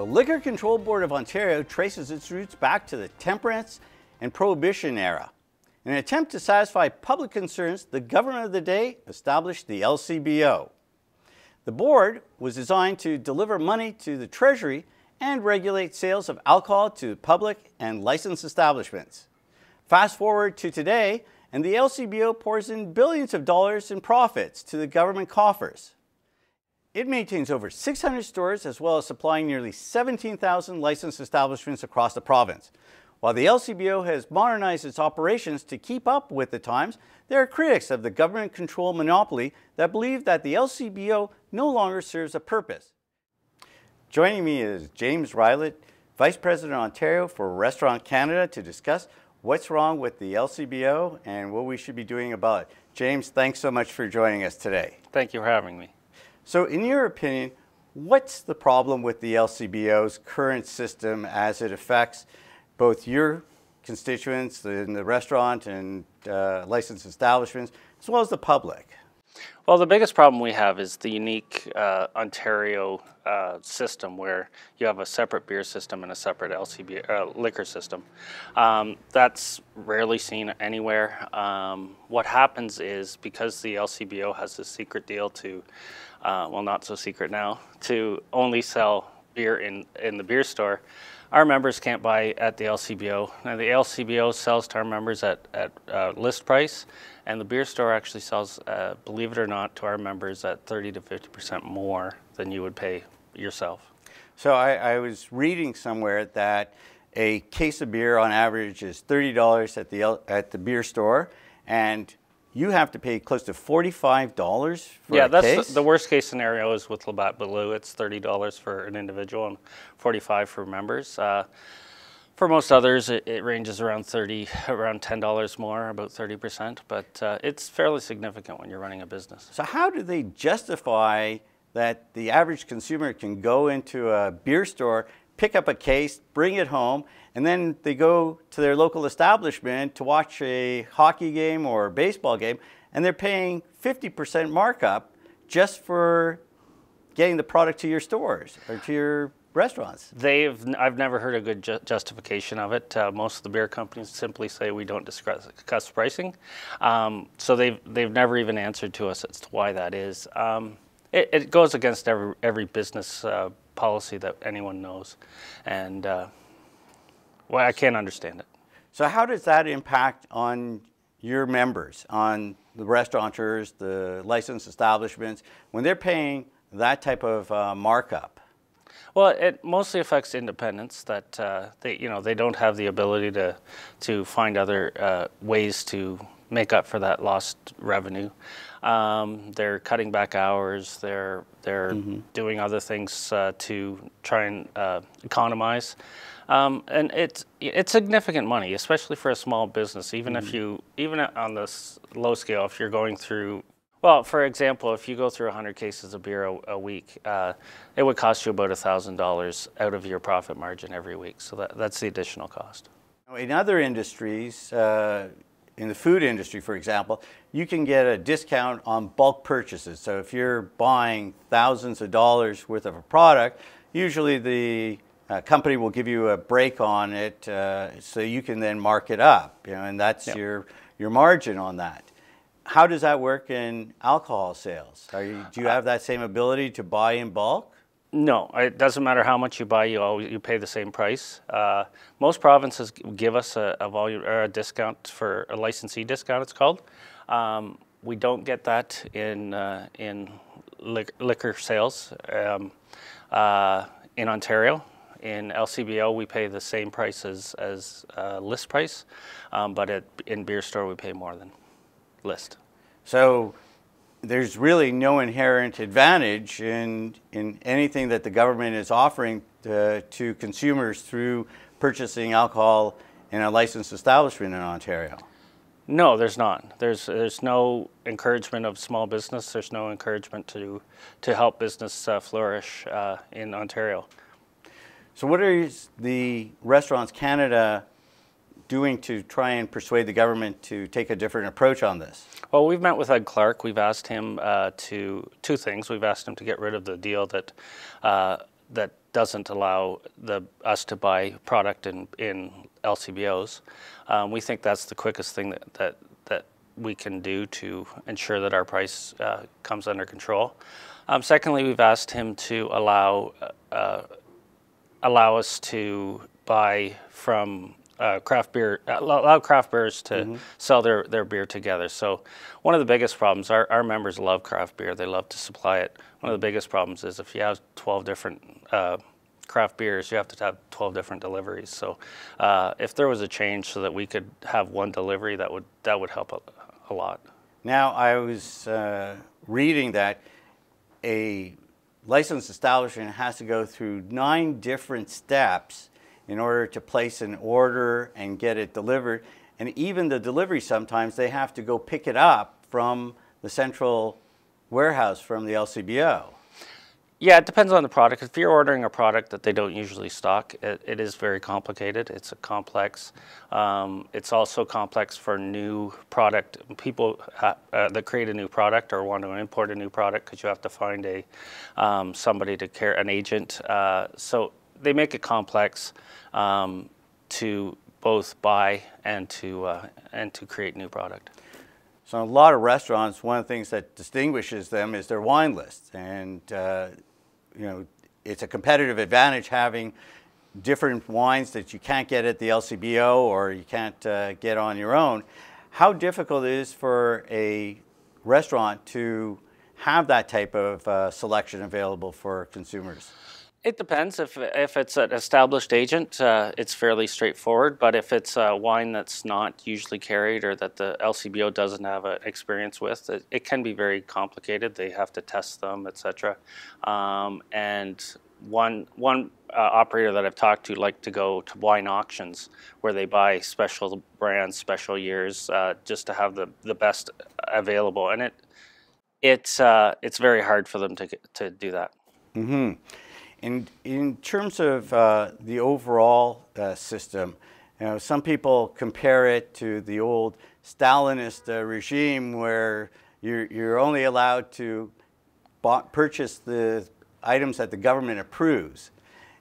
The Liquor Control Board of Ontario traces its roots back to the temperance and prohibition era. In an attempt to satisfy public concerns, the government of the day established the LCBO. The board was designed to deliver money to the Treasury and regulate sales of alcohol to public and licensed establishments. Fast forward to today, and the LCBO pours in billions of dollars in profits to the government coffers. It maintains over 600 stores as well as supplying nearly 17,000 licensed establishments across the province. While the LCBO has modernized its operations to keep up with the times, there are critics of the government controlled monopoly that believe that the LCBO no longer serves a purpose. Joining me is James Rylett, Vice President Ontario for Restaurant Canada to discuss what's wrong with the LCBO and what we should be doing about it. James, thanks so much for joining us today. Thank you for having me. So, in your opinion, what's the problem with the LCBO's current system as it affects both your constituents in the restaurant and uh, licensed establishments, as well as the public? Well, the biggest problem we have is the unique uh, Ontario uh, system where you have a separate beer system and a separate LCB uh, liquor system. Um, that's rarely seen anywhere. Um, what happens is because the LCBO has a secret deal to, uh, well, not so secret now, to only sell beer in, in the beer store, our members can't buy at the LCBO. Now, the LCBO sells to our members at, at uh, list price, and the beer store actually sells, uh, believe it or not, to our members at 30 to 50% more than you would pay yourself. So I, I was reading somewhere that a case of beer on average is $30 at the, at the beer store, and you have to pay close to $45 for yeah, a that's case? The, the worst case scenario is with Labatt Blue. It's $30 for an individual and 45 for members. Uh, for most others, it, it, ranges around 30, around $10 more, about 30%, but uh, it's fairly significant when you're running a business. So how do they justify that the average consumer can go into a beer store, pick up a case, bring it home, and then they go to their local establishment to watch a hockey game or a baseball game, and they're paying 50% markup just for getting the product to your stores or to your restaurants. They've I've never heard a good ju justification of it. Uh, most of the beer companies simply say we don't discuss, pricing, um, so they've they've never even answered to us as to why that is. Um, it, it, goes against every every business uh, policy that anyone knows, and uh, well, I can't understand it. So how does that impact on your members, on the restaurateurs, the licensed establishments, when they're paying that type of uh, markup? Well, it mostly affects independents that uh, they, you know, they don't have the ability to to find other uh, ways to make up for that lost revenue. Um, they're cutting back hours. They're they're mm -hmm. doing other things uh, to try and uh, economize. Um, and it's it's significant money, especially for a small business. Even mm -hmm. if you even on this low scale, if you're going through well, for example, if you go through 100 cases of beer a, a week, uh, it would cost you about $1,000 out of your profit margin every week. So that, that's the additional cost. In other industries, uh, in the food industry, for example, you can get a discount on bulk purchases. So if you're buying thousands of dollars worth of a product, usually the uh, company will give you a break on it uh, so you can then mark it up, you know, and that's yep. your, your margin on that how does that work in alcohol sales? You, do you have that same ability to buy in bulk? No, it doesn't matter how much you buy. You always you pay the same price. Uh, most provinces give us a, a, volume or a discount for a licensee discount. It's called. Um, we don't get that in uh, in liquor sales um, uh, in Ontario. In LCBO, we pay the same price as, as uh, list price, um, but at, in beer store, we pay more than list. So there's really no inherent advantage in, in anything that the government is offering to, to consumers through purchasing alcohol in a licensed establishment in Ontario. No, there's not. There's there's no encouragement of small business. There's no encouragement to to help business uh, flourish uh, in Ontario. So, what are the Restaurants Canada doing to try and persuade the government to take a different approach on this? Well, we've met with Ed Clark. We've asked him uh, to two things. We've asked him to get rid of the deal that uh, that doesn't allow the us to buy product in in LCBOs. Um, we think that's the quickest thing that, that that we can do to ensure that our price uh, comes under control. Um, secondly, we've asked him to allow uh, allow us to buy from uh, craft beer, allow craft beers to mm-hmm. sell their, their beer together. So one of the biggest problems, our, our members love craft beer. They love to supply it. One of the biggest problems is if you have 12 different uh, craft beers, you have to have 12 different deliveries. So uh, if there was a change so that we could have one delivery, that would, that would help a, a lot. Now, I was uh, reading that a licensed establishment has to go through nine different steps in order to place an order and get it delivered. And even the delivery, sometimes they have to go pick it up from the central warehouse from the LCBO. Yeah, it depends on the product. If you're ordering a product that they don't usually stock, it, it is very complicated. It's a complex. Um, it's also complex for new product. People uh, that create a new product or want to import a new product because you have to find a um, somebody to care, an agent. Uh, so they make it complex um, to both buy and to uh, and to create new product. So a lot of restaurants, one of the things that distinguishes them is their wine list, and uh, you know it's a competitive advantage having different wines that you can't get at the LCBO or you can't uh, get on your own. How difficult it is for a restaurant to have that type of uh, selection available for consumers? It depends. If if it's an established agent, uh, it's fairly straightforward. But if it's a wine that's not usually carried or that the LCBO doesn't have an experience with, it, it, can be very complicated. They have to test them, etc. Um, and one one uh, operator that I've talked to like to go to wine auctions where they buy special brands, special years, uh, just to have the the best available. And it it's uh, it's very hard for them to to do that. Mm-hmm. In, in terms of uh, the overall uh, system, you know, some people compare it to the old Stalinist uh, regime where you're, you're only allowed to bought, purchase the items that the government approves.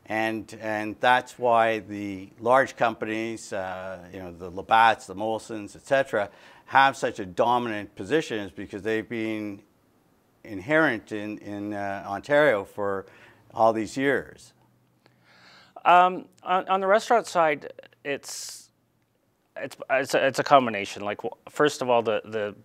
And, and that's why the large companies, uh, you know, the Labatts, the Molsons, et cetera, have such a dominant position is because they've been inherent in, in uh, Ontario for all these years? Um, on, on, the restaurant side, it's it's it's a, it's a combination. Like first of all, the the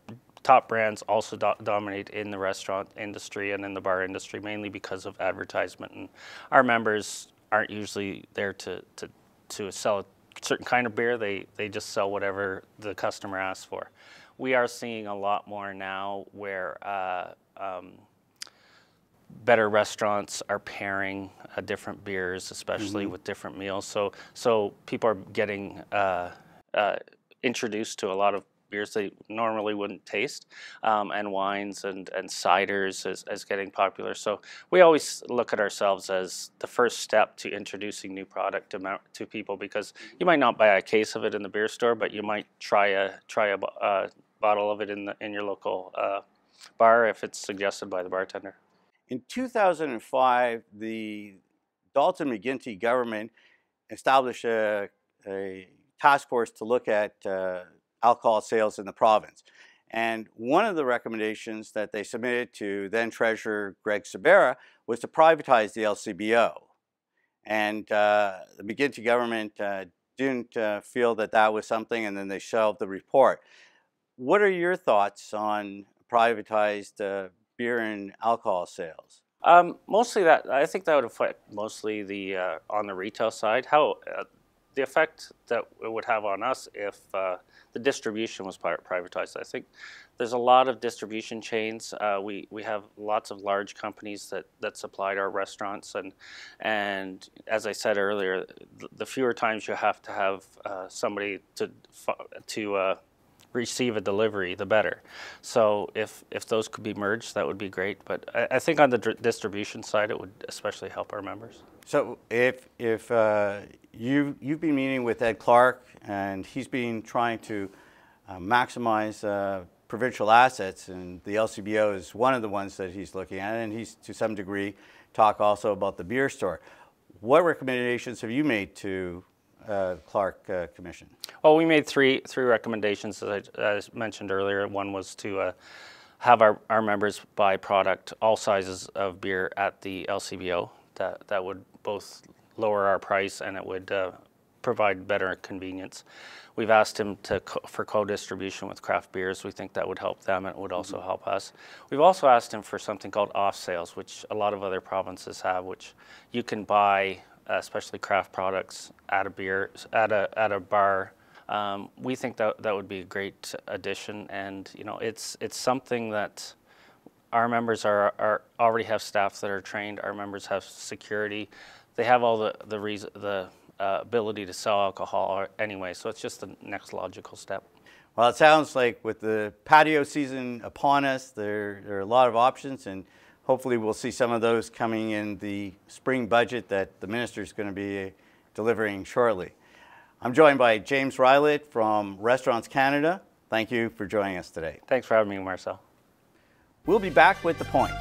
top brands also do dominate in the restaurant industry and in the bar industry, mainly because of advertisement. And our members aren't usually there to to to sell a certain kind of beer. They they just sell whatever the customer asks for. We are seeing a lot more now where. Uh, um, better restaurants are pairing uh, different beers, especially mm-hmm. with different meals. So so people are getting uh, uh, introduced to a lot of beers they normally wouldn't taste, um, and wines and, and ciders as, as getting popular. So we always look at ourselves as the first step to introducing new product to, to people because you might not buy a case of it in the beer store, but you might try a try a uh, bottle of it in the in your local uh, bar if it's suggested by the bartender. In 2005, the Dalton McGuinty government established a, a task force to look at uh, alcohol sales in the province. And one of the recommendations that they submitted to then Treasurer Greg Sorbara was to privatize the LCBO. And uh, the McGuinty government uh, didn't uh, feel that that was something, and then they shelved the report. What are your thoughts on privatized uh, beer and alcohol sales? Um, mostly that I think that would affect mostly the uh, on the retail side. How uh, the effect that it would have on us if uh, the distribution was privatized. I think there's a lot of distribution chains. Uh, we we have lots of large companies that that supplied our restaurants, and and as I said earlier, the, the fewer times you have to have uh, somebody to to uh, receive a delivery, the better. So if if those could be merged, that would be great. But I, I think on the distribution side, it would especially help our members. So if if uh, you you've been meeting with Ed Clark and he's been trying to uh, maximize uh, provincial assets, and the LCBO is one of the ones that he's looking at, and he's to some degree talk also about the beer store. what recommendations have you made to uh, Clark uh, Commission? Well, we made three three recommendations as I, as mentioned earlier. One was to uh, have our, our members buy product, all sizes of beer at the LCBO. That that would both lower our price and it would uh, provide better convenience. We've asked him to co- for co-distribution with craft beers. We think that would help them and it would also help us. We've also asked him for something called off sales, which a lot of other provinces have, which you can buy, uh, especially craft products, at a beer at a at a bar. Um, we think that that would be a great addition, and you know, it's it's something that our members are, are already have staff that are trained. Our members have security. They have all the the reason the uh, ability to sell alcohol anyway. So it's just the next logical step. Well, it sounds like with the patio season upon us, there, there are a lot of options, and hopefully we'll see some of those coming in the spring budget that the minister is going to be delivering shortly. I'm joined by James Rylett from Restaurants Canada. Thank you for joining us today. Thanks for having me, Marcel. We'll be back with the point.